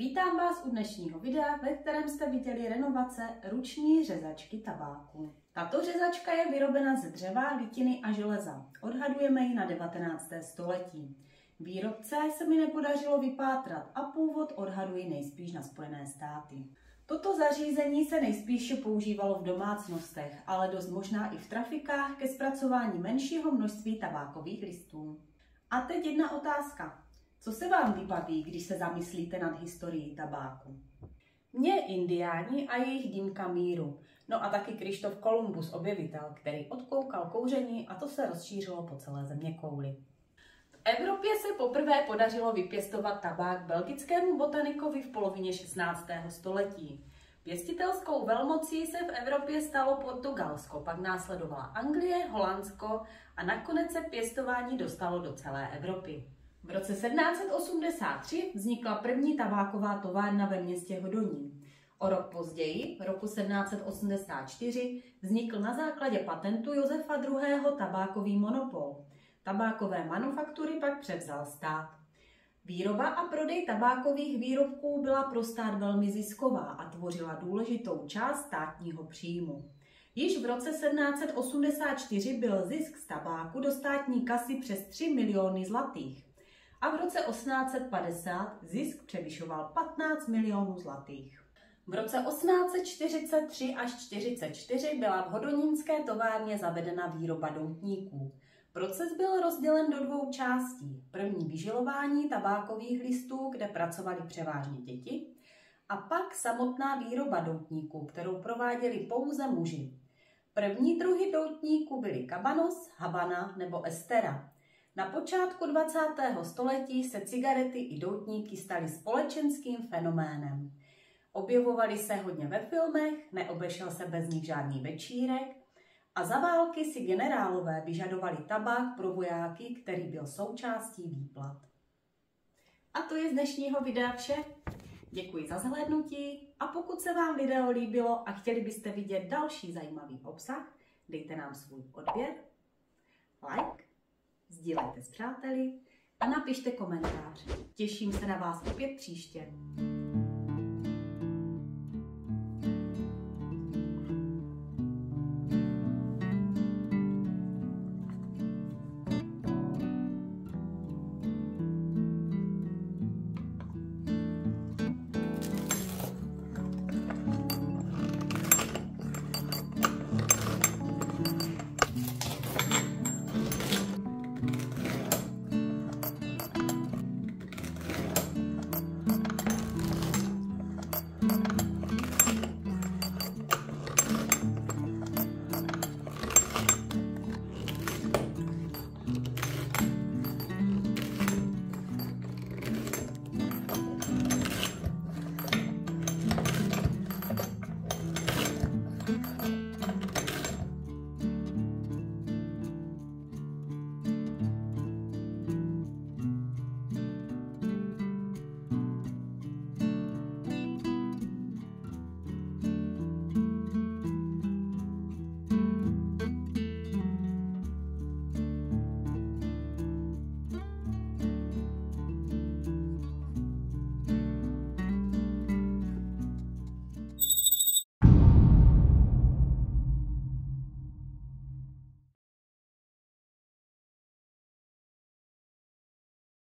Vítám vás u dnešního videa, ve kterém jste viděli renovace ruční řezačky tabáku. Tato řezačka je vyrobena ze dřeva, litiny a železa. Odhadujeme ji na 19. století. Výrobce se mi nepodařilo vypátrat a původ odhaduji nejspíš na Spojené státy. Toto zařízení se nejspíše používalo v domácnostech, ale dost možná i v trafikách ke zpracování menšího množství tabákových listů. A teď jedna otázka. Co se vám vybaví, když se zamyslíte nad historií tabáku? Mně indiáni a jejich dýmka míru. No a taky Krištof Kolumbus, objevitel, který odkoukal kouření a to se rozšířilo po celé země kouli. V Evropě se poprvé podařilo vypěstovat tabák belgickému botanikovi v polovině 16. století. Pěstitelskou velmocí se v Evropě stalo Portugalsko, pak následovala Anglie, Holandsko a nakonec se pěstování dostalo do celé Evropy. V roce 1783 vznikla první tabáková továrna ve městě Hodonín. O rok později, roku 1784, vznikl na základě patentu Josefa II. tabákový monopol. Tabákové manufaktury pak převzal stát. Výroba a prodej tabákových výrobků byla pro stát velmi zisková a tvořila důležitou část státního příjmu. Již v roce 1784 byl zisk z tabáku do státní kasy přes 3 miliony zlatých a v roce 1850 zisk převyšoval 15 milionů zlatých. V roce 1843 až 44 byla v hodonínské továrně zavedena výroba doutníků. Proces byl rozdělen do dvou částí. První vyžilování tabákových listů, kde pracovali převážně děti, a pak samotná výroba doutníků, kterou prováděli pouze muži. První druhy doutníků byly kabanos, habana nebo estera. Na počátku 20. století se cigarety i doutníky staly společenským fenoménem. Objevovaly se hodně ve filmech, neobešel se bez nich žádný večírek a za války si generálové vyžadovali tabák pro vojáky, který byl součástí výplat. A to je z dnešního videa vše. Děkuji za zhlédnutí a pokud se vám video líbilo a chtěli byste vidět další zajímavý obsah, dejte nám svůj odběr, like sdílejte s přáteli a napište komentář. Těším se na vás opět příště.